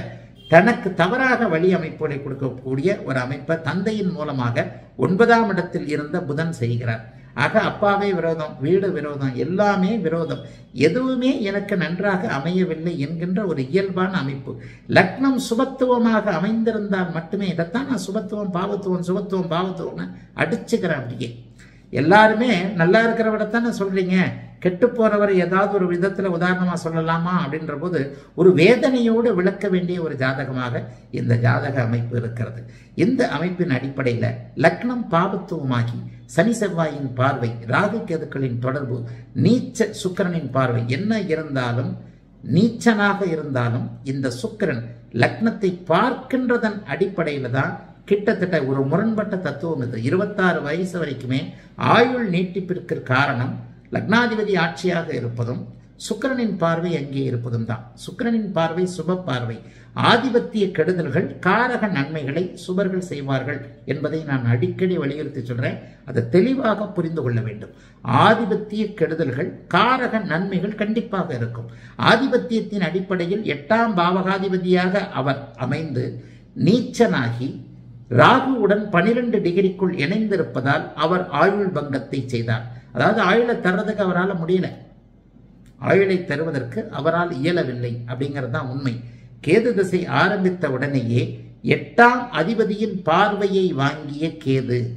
தனக்கு தவறாக வழி அமைப்புகளை கொடுக்கக்கூடிய ஒரு அமைப்பை தந்தையின் மூலமாக ஒன்பதாம் இடத்தில் இருந்த புதன் செய்கிறார். ஆக அப்பாவே விரோதம் வீடு விரோதம் எல்லாமே விரோதம். எதுவுமே எனக்கு நன்றாக அமையவில்லை என்கின்ற ஒரு இயல்பான அமைப்பு. லக்னம் சுபத்துவமாக அமைந்திருந்தால் மட்டுமே இதைத்தான் நான் சுபத்துவம் பாவத்துவம் சுபத்துவம் பாவத்துவம்னு அடிச்சுக்கிறேன் அப்படியே. எல்லாருமே நல்லா இருக்கிறவடத்தானே சொல்றீங்க? கெட்டு போறவர் ஏதாவது ஒரு விதத்துல உதாரணமா சொல்லலாமா அப்படின்ற போது ஒரு வேதனையோடு விளக்க வேண்டிய ஒரு ஜாதகமாக இந்த ஜாதக அமைப்பு இருக்கிறது. இந்த அமைப்பின் அடிப்படையில லக்னம் பாபத்துவமாகி சனி செவ்வாயின் பார்வை ராகு கேதுக்களின் தொடர்பு நீச்ச சுக்கிரனின் பார்வை என்ன இருந்தாலும் நீச்சனாக இருந்தாலும் இந்த சுக்கிரன் லக்னத்தை பார்க்கின்றதன் அடிப்படையில தான் கிட்டத்தட்ட ஒரு முரண்பட்ட தத்துவம் இது. இருபத்தாறு வயசு வரைக்குமே ஆயுள் நீட்டிப்பிற்கு காரணம் லக்னாதிபதி ஆட்சியாக இருப்பதும் சுக்கிரனின் பார்வை அங்கே இருப்பதும் தான். சுக்கிரனின் பார்வை சுப பார்வை. ஆதிபத்திய கெடுதல்கள் காரக நன்மைகளை சுபர்கள் செய்வார்கள் என்பதை நான் அடிக்கடி வலியுறுத்தி சொல்றேன். அதை தெளிவாக புரிந்து கொள்ள வேண்டும். ஆதிபத்திய கெடுதல்கள் காரக நன்மைகள் கண்டிப்பாக இருக்கும். ஆதிபத்தியத்தின் அடிப்படையில் எட்டாம் பாவகாதிபதியாக அவர் அமைந்து நீச்சனாகி ராகுவுடன் பனிரெண்டு டிகிரிக்குள் இணைந்திருப்பதால் அவர் ஆயுள் பங்கத்தை செய்தார். அதாவது ஆயுளை தர்றதுக்கு அவரால் முடியல. ஆயுளை தருவதற்கு அவரால் இயலவில்லை அப்படிங்கிறது தான் உண்மை. கேது திசை ஆரம்பித்த உடனேயே எட்டாம் அதிபதியின் பார்வையை வாங்கிய கேது.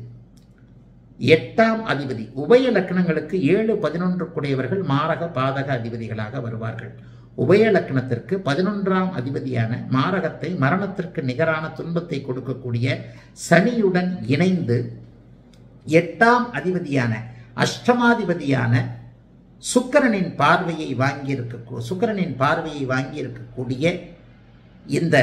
எட்டாம் அதிபதி. உபய லக்கணங்களுக்கு ஏழு பதினொன்றுக்குடையவர்கள் மாரக பாதக அதிபதிகளாக வருவார்கள். உபயலக்கணத்திற்கு பதினொன்றாம் அதிபதியான மாரகத்தை மரணத்திற்கு நிகரான துன்பத்தை கொடுக்கக்கூடிய சனியுடன் இணைந்து எட்டாம் அதிபதியான அஷ்டமாதிபதியான சுக்கரனின் பார்வையை வாங்கியிருக்க சுக்கரனின் பார்வையை வாங்கியிருக்கக்கூடிய இந்த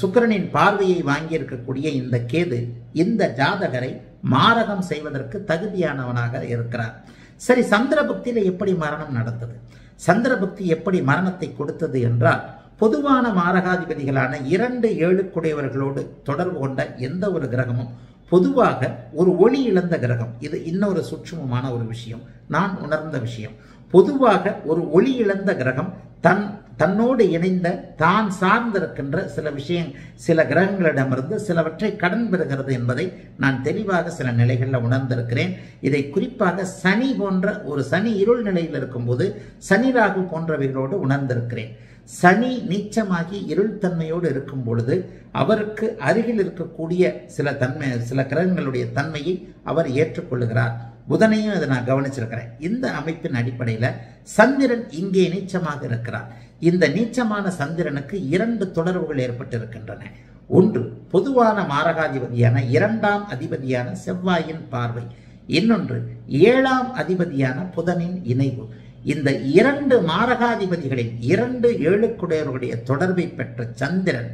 சுக்கரனின் பார்வையை வாங்கியிருக்கக்கூடிய இந்த கேது இந்த ஜாதகரை மாரகம் செய்வதற்கு தகுதியானவனாக இருக்கிறார். சரி சந்திரபக்தியில் எப்படி மரணம் நடந்தது? சந்திரபக்தி எப்படி மரணத்தை கொடுத்தது என்றால் பொதுவான மாரகாதிபதிகளான இரண்டு ஏழுக்குடையவர்களோடு தொடர்பு கொண்ட எந்த ஒரு கிரகமும் பொதுவாக ஒரு ஒளி இழந்த கிரகம். இது இன்னொரு சுற்றுமமான ஒரு விஷயம். நான் உணர்ந்த விஷயம். பொதுவாக ஒரு ஒளி இழந்த கிரகம் தன் தன்னோடு இணைந்த தான் சார்ந்திருக்கின்ற சில விஷயம் சில கிரகங்களிடமிருந்து சிலவற்றை கடன் பெறுகிறது என்பதை நான் தெளிவாக சில நிலைகளில் உணர்ந்திருக்கிறேன். இதை குறிப்பாக சனி போன்ற ஒரு சனி இருள் நிலையில் இருக்கும்போது சனி ராகு போன்றவைகளோடு உணர்ந்திருக்கிறேன். சனி நீச்சமாகி இருள் தன்மையோடு இருக்கும் பொழுது அவருக்கு அருகில் இருக்கக்கூடிய சில தன்மை சில கிரகங்களுடைய தன்மையை அவர் ஏற்றுக்கொள்ளுகிறார் புதனையும் இதை நான் கவனிச்சிருக்கிறேன். இந்த அமைப்பின் அடிப்படையில் சந்திரன் இங்கே நீச்சமாக இருக்கிறார். இந்த நீச்சமான சந்திரனுக்கு இரண்டு தொடர்புகள் ஏற்பட்டிருக்கின்றன. ஒன்று பொதுவான மாரகாதிபதியான இரண்டாம் அதிபதியான செவ்வாயின் பார்வை. இன்னொன்று ஏழாம் அதிபதியான புதனின் இணைவு. இந்த இரண்டு மாரகாதிபதிகளின் இரண்டு ஏழுக்குடையவர்களுடைய தொடர்பை பெற்ற சந்திரன்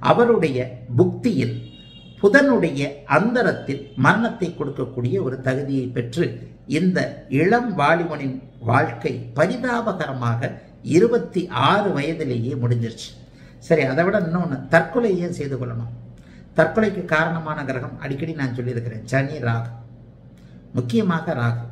அவருடைய புக்தியில் புதனுடைய அந்தரத்தில் மரணத்தை கொடுக்கக்கூடிய ஒரு தகுதியை பெற்று இந்த இளம் வாலிபனின் வாழ்க்கை பரிதாபகரமாக இருபத்தி ஆறு வயதிலேயே முடிஞ்சிருச்சு. சரி அதை விட இன்னொன்று தற்கொலை ஏன் செய்து கொள்ளணும்? தற்கொலைக்கு காரணமான கிரகம் அடிக்கடி நான் சொல்லியிருக்கிறேன் சனி ராகு. முக்கியமாக ராகு.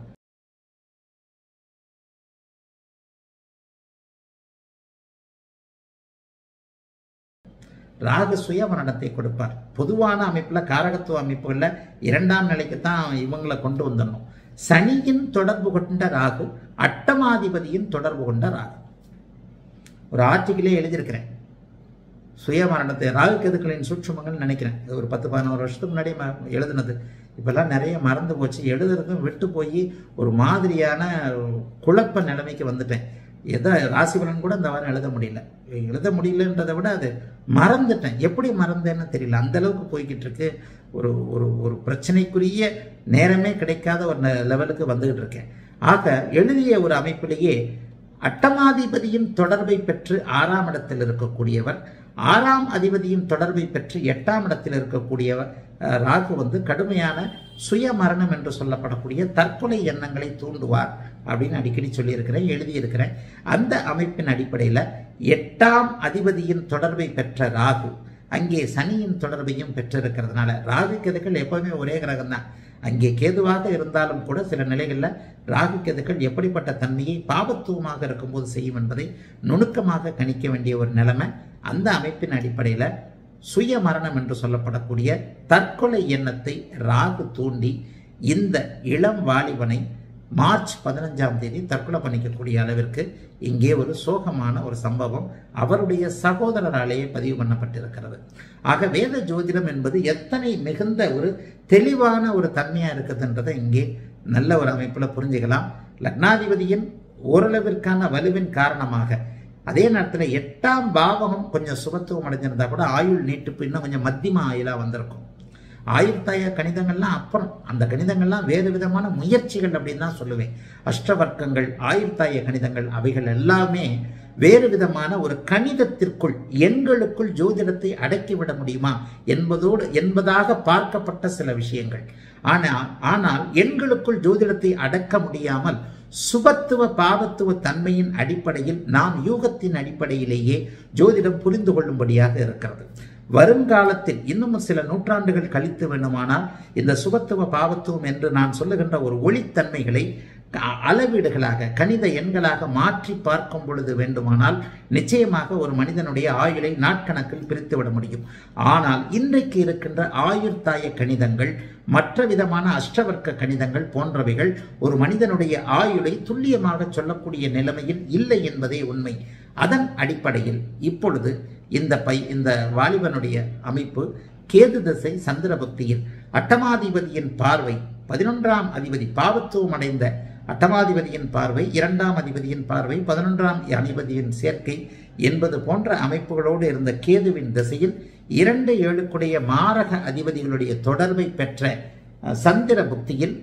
ராகு சுய மரணத்தை கொடுப்பார். பொதுவான அமைப்பில் காரகத்துவ அமைப்புகளில் இரண்டாம் நிலைக்கு தான் இவங்களை கொண்டு வந்துடணும். சனியின் தொடர்பு கொண்ட ராகு அட்டமாதிபதியின் தொடர்பு கொண்ட ராகு. ஒரு ஆர்டிக்கிளே எழுதியிருக்கிறேன். சுயமரணத்தை ராகுக்கெதுக்களின் சூட்சமங்கள் நினைக்கிறேன். இது ஒரு பத்து பதினோரு வருஷத்துக்கு முன்னாடி எழுதுனது. இப்போல்லாம் நிறைய மறந்து போச்சு. எழுதுறதும் விட்டு போய் ஒரு மாதிரியான குழப்ப நிலைமைக்கு வந்துட்டேன். எதை ராசிபலன் கூட இந்த வாரம் எழுத முடியல. எழுத முடியலன்றதை விட அது மறந்துட்டேன். எப்படி மறந்தேன்னு தெரியல. அந்த அளவுக்கு போய்கிட்டு இருக்கு. ஒரு ஒரு ஒரு பிரச்சனைக்குரிய நேரமே கிடைக்காத ஒரு லெவலுக்கு வந்துகிட்டு இருக்கேன். ஆக எழுதிய ஒரு அமைப்பிலேயே அட்டமாதிபதியின் தொடர்பை பெற்று ஆறாம் இடத்தில் இருக்கக்கூடியவர் ஆறாம் அதிபதியின் தொடர்பை பெற்று எட்டாம் இடத்தில் இருக்கக்கூடியவர் ராகு வந்து கடுமையான சுய மரணம் என்று சொல்லப்படக்கூடிய தற்கொலை எண்ணங்களை தூண்டுவார் அப்படின்னு அடிக்கடி சொல்லியிருக்கிறேன் எழுதியிருக்கிறேன். அந்த அமைப்பின் அடிப்படையில் எட்டாம் அதிபதியின் தொடர்பை பெற்ற ராகு அங்கே சனியின் தொடர்பையும் பெற்றிருக்கிறதுனால ராகு கெதுக்கள் எப்பவுமே ஒரே கிரகம் தான் அங்கே கேதுவாக இருந்தாலும் கூட சில நிலைகளில் ராகு கெதுக்கள் எப்படிப்பட்ட தன்மையை பாபத்துவமாக இருக்கும்போது செய்யும் என்பதை நுணுக்கமாக கணிக்க வேண்டிய ஒரு நிலைமை அந்த அமைப்பின் அடிப்படையில் சுய மரணம் என்று சொல்லப்படக்கூடிய தற்கொலை எண்ணத்தை ராகு தூண்டி இந்த இளம் வாலிபனை மார்ச் பதினஞ்சாம் தேதி தற்கொலை பண்ணிக்கக்கூடிய அளவிற்கு இங்கே ஒரு சோகமான ஒரு சம்பவம் அவருடைய சகோதரராலேயே பதிவு பண்ணப்பட்டிருக்கிறது. ஆக வேத ஜோதிடம் என்பது எத்தனை மிகுந்த ஒரு தெளிவான ஒரு தன்மையா இருக்குதுன்றதை இங்கே நல்ல ஒரு அமைப்பில் புரிஞ்சுக்கலாம். லக்னாதிபதியின் ஓரளவிற்கான வலுவின் காரணமாக அதே நேரத்தில் எட்டாம் பாவகம் கொஞ்சம் சுபத்துவம் அடைஞ்சிருந்தா கூட ஆயுள் நீட்டிப்பு இன்னும் கொஞ்சம் மத்தியம ஆயுளாக வந்திருக்கும். ஆயுர்தாய கணிதங்கள்லாம் அப்புறம் அந்த கணிதங்கள்லாம் வேறு விதமான முயற்சிகள் அப்படின்னு தான் சொல்லுவேன். அஷ்டவர்க்கங்கள் ஆயுர்தாய கணிதங்கள் அவைகள் எல்லாமே வேறு விதமான ஒரு கணிதத்திற்குள் எண்களுக்குள் ஜோதிடத்தை அடக்கிவிட முடியுமா என்பதோடு என்பதாக பார்க்கப்பட்ட சில விஷயங்கள். ஆனால் ஆனால் எண்களுக்குள் ஜோதிடத்தை அடக்க முடியாமல் சுபத்துவ பாவத்துவ தன்மையின் அடிப்படையில் நாம் யூகத்தின் அடிப்படையிலேயே ஜோதிடம் புரிந்து கொள்ளும்படியாக இருக்கிறது. வருங்காலத்தில் இன்னும் சில நூற்றாண்டுகள் கழித்து வேண்டுமானால் இந்த சுபத்துவ பாவத்துவம் என்று நான் சொல்லுகின்ற ஒரு ஒளித்தன்மைகளை அளவீடுகளாக கணித எண்களாக மாற்றி பார்க்கும் பொழுது வேண்டுமானால் நிச்சயமாக ஒரு மனிதனுடைய ஆயுளை நாட்கணக்கில் பிரித்து விட முடியும். ஆனால் இன்றைக்கு இருக்கின்ற ஆயுர்தாய கணிதங்கள் மற்ற விதமான அஷ்டவர்க்க கணிதங்கள் போன்றவைகள் ஒரு மனிதனுடைய ஆயுளை துல்லியமாக சொல்லக்கூடிய நிலைமையில் இல்லை என்பதே உண்மை. அதன் அடிப்படையில் இப்பொழுது இந்த பை இந்த வாலிபனுடைய அமைப்பு கேது திசை சந்திர பக்தியில் அட்டமாதிபதியின் பார்வை பதினொன்றாம் அதிபதி பாவத்துவம் அடைந்த அட்டமாதிபதியின் பார்வை இரண்டாம் அதிபதியின் பார்வை பதினொன்றாம் அதிபதியின் சேர்க்கை என்பது போன்ற அமைப்புகளோடு இருந்த கேதுவின் திசையில் இரண்டு ஏழுக்குடைய மாரக அதிபதிகளுடைய தொடர்பை பெற்ற சந்திர புக்தியில்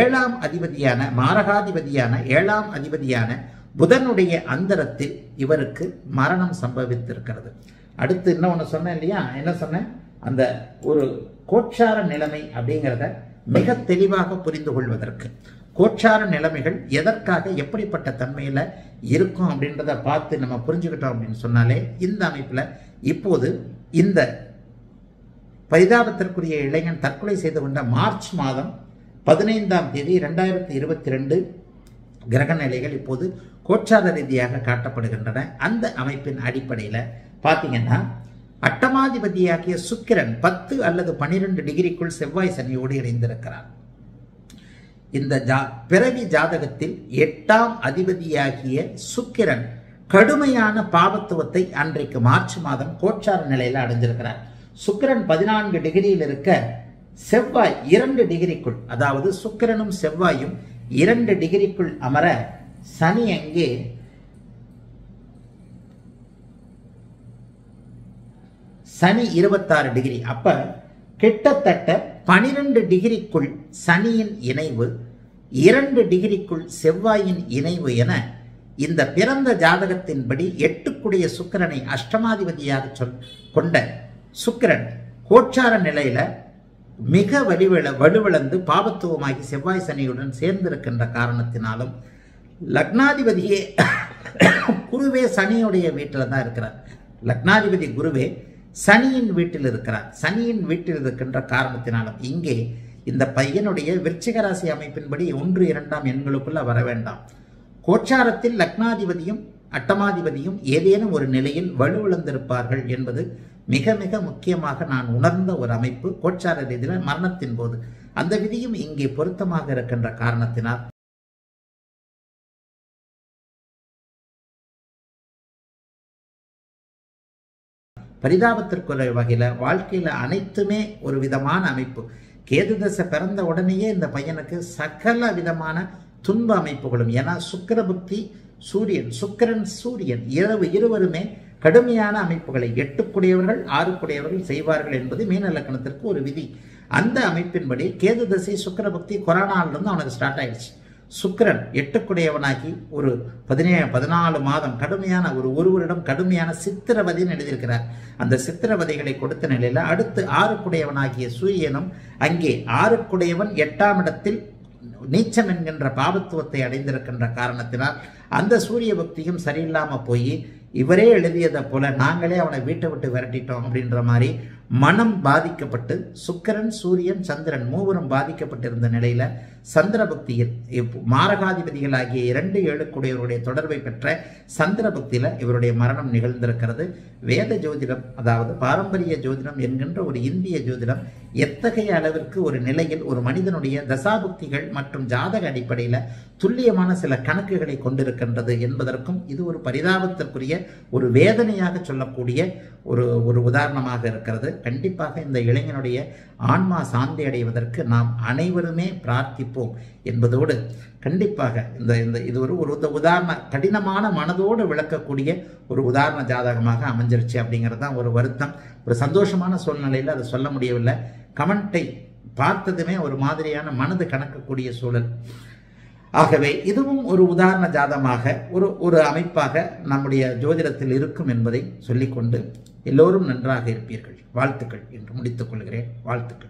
ஏழாம் அதிபதியான மாரகாதிபதியான ஏழாம் அதிபதியான புதனுடைய அந்தரத்தில் இவருக்கு மரணம் சம்பவித்திருக்கிறது. அடுத்து இன்னொன்று சொன்னேன் இல்லையா? என்ன சொன்னேன்? அந்த ஒரு கோட்சார நிலைமை அப்படிங்கிறத மிக தெளிவாக புரிந்து கொள்வதற்கு. கோட்சார நிலைமைகள் எதற்காக எப்படிப்பட்ட தன்மையில் இருக்கும் அப்படின்றத பார்த்து நம்ம புரிஞ்சுக்கிட்டோம் அப்படின்னு சொன்னாலே இந்த அமைப்பில் இப்போது இந்த பரிதாபத்திற்குரிய இளைஞன் தற்கொலை செய்து கொண்ட மார்ச் மாதம் பதினைந்தாம் தேதி ரெண்டாயிரத்தி இருபத்தி ரெண்டு கிரக நிலைகள் இப்போது கோச்சார ரீதியாக காட்டப்படுகின்றன. அந்த அமைப்பின் அடிப்படையில் பார்த்தீங்கன்னா அட்டமாதிபதியாகிய சுக்கிரன் பத்து அல்லது பன்னிரெண்டு டிகிரிக்குள் செவ்வாய் சனியோடு இணைந்திருக்கிறார். இந்த ஜா பிறவி ஜாதகத்தில் எட்டாம் அதிபதியாகிய சுக்கிரன் கடுமையான பாவத்துவத்தை அன்றைக்கு மார்ச் மாதம் கோச்சார நிலையில் அடைஞ்சிருக்கிறார். சுக்கிரன் பதினான்கு டிகிரியில் இருக்க செவ்வாய் இரண்டு டிகிரிக்குள் அதாவது சுக்கிரனும் செவ்வாயும் இரண்டு டிகிரிக்குள் அமர சனி அங்கே சனி இருபத்தாறு டிகிரி. அப்ப கிட்டத்தட்ட பனிரெண்டு டிகிரிக்குள் சனியின் இணைவு இரண்டு டிகிரிக்குள் செவ்வாயின் இணைவு என இந்த பிறந்த ஜாதகத்தின்படி எட்டுக்குடைய சுக்கிரனை அஷ்டமாதிபதியாக சொல் கொண்ட சுக்கிரன் கோச்சார நிலையில மிக வலிவிழ வலுவிழந்து பாபத்துவமாகி செவ்வாய் சனியுடன் சேர்ந்திருக்கின்ற காரணத்தினாலும் லக்னாதிபதியே குருவே சனியுடைய வீட்டில் தான் இருக்கிறார். லக்னாதிபதி குருவே சனியின் வீட்டில் இருக்கிறார். சனியின் வீட்டில் இருக்கின்ற காரணத்தினாலும் இங்கே இந்த பையனுடைய விருச்சிக ராசி அமைப்பின்படி ஒன்று இரண்டாம் எண்களுக்குள்ள வர வேண்டாம். கோச்சாரத்தில் லக்னாதிபதியும் அட்டமாதிபதியும் ஏதேனும் ஒரு நிலையில் வலுவிழந்திருப்பார்கள் என்பது மிக மிக முக்கியமாக நான் உணர்ந்த ஒரு அமைப்பு. கோச்சார ரீதியில் மரணத்தின் போது. அந்த விதியும் இங்கே பொருத்தமாக இருக்கின்ற காரணத்தினால். பரிதாபத்திற்குரிய வகையில் வாழ்க்கையில் அனைத்துமே ஒரு விதமான அமைப்பு. கேது தசை பிறந்த உடனேயே இந்த பையனுக்கு சகல விதமான துன்ப அமைப்புகளும். ஏன்னா சுக்கரபுக்தி சூரியன் சுக்கிரன் சூரியன் இரவு இருவருமே கடுமையான அமைப்புகளை எட்டுக்குடையவர்கள் ஆறுக்குடையவர்கள் செய்வார்கள் என்பது மீன லக்கணத்திற்கு ஒரு விதி. அந்த அமைப்பின்படி கேது தசை சுக்கிர பக்தி கொரோனாவிலிருந்து அவனுக்கு ஸ்டார்ட் ஆயிடுச்சு. சுக்கிரன் எட்டுக்குடையவனாகி ஒரு பதினேழு பதினாலு மாதம் கடுமையான ஒரு ஒருவரிடம் கடுமையான சித்திரவதைன்னு எழுதியிருக்கிறார். அந்த சித்திரவதைகளை கொடுத்த நிலையில் அடுத்து ஆறுக்குடையவனாகிய சூரியனும் அங்கே ஆறுக்குடையவன் எட்டாம் இடத்தில் நீச்சம் என்கின்ற பாபத்துவத்தை அடைந்திருக்கின்ற காரணத்தினால் அந்த சூரிய பக்தியும் சரியில்லாமல் போய் இவரே எழுதியதை போல நாங்களே அவனை வீட்டை விட்டு விரட்டிட்டோம் அப்படின்ற மாதிரி மனம் பாதிக்கப்பட்டு சுக்கிரன் சூரியன் சந்திரன் மூவரும் பாதிக்கப்பட்டிருந்த நிலையில சந்திர பக்தியில் மாரகாதிபதிகள் ஆகிய இரண்டு ஏழுக்குடையவருடைய தொடர்பை பெற்ற சந்திர பக்தியில இவருடைய மரணம் நிகழ்ந்திருக்கிறது. வேத ஜோதிடம் அதாவது பாரம்பரிய ஜோதிடம் என்கின்ற ஒரு இந்திய ஜோதிடம் எத்தகைய அளவிற்கு ஒரு நிலையில் ஒரு மனிதனுடைய தசாபுக்திகள் மற்றும் ஜாதக அடிப்படையில் துல்லியமான சில கணக்குகளை கொண்டிருக்கின்றது என்பதற்கும் இது ஒரு பரிதாபத்திற்குரிய ஒரு வேதனையாக சொல்லக்கூடிய ஒரு ஒரு உதாரணமாக இருக்கிறது. கண்டிப்பாக இந்த இளைஞனுடைய ஆன்மா சாந்தி அடைவதற்கு நாம் அனைவருமே பிரார்த்திப்போம் என்பதோடு கண்டிப்பாக இந்த இந்த இது ஒரு ஒரு உதாரண கடினமான மனதோடு விளக்கக்கூடிய ஒரு உதாரண ஜாதகமாக அமைஞ்சிருச்சு அப்படிங்கிறது தான் ஒரு வருத்தம். ஒரு சந்தோஷமான சூழ்நிலையில் அதை சொல்ல முடியவில்லை. கமெண்ட்டை பார்த்ததுமே ஒரு மாதிரியான மனது கணக்கக்கூடிய சூழல். ஆகவே இதுவும் ஒரு உதாரண ஜாதமாக ஒரு ஒரு அமைப்பாக நம்முடைய ஜோதிடத்தில் இருக்கும் என்பதை சொல்லிக்கொண்டு எல்லோரும் நன்றாக இருப்பீர்கள். வாழ்த்துக்கள் என்று முடித்துக் கொள்கிறேன். வாழ்த்துக்கள்.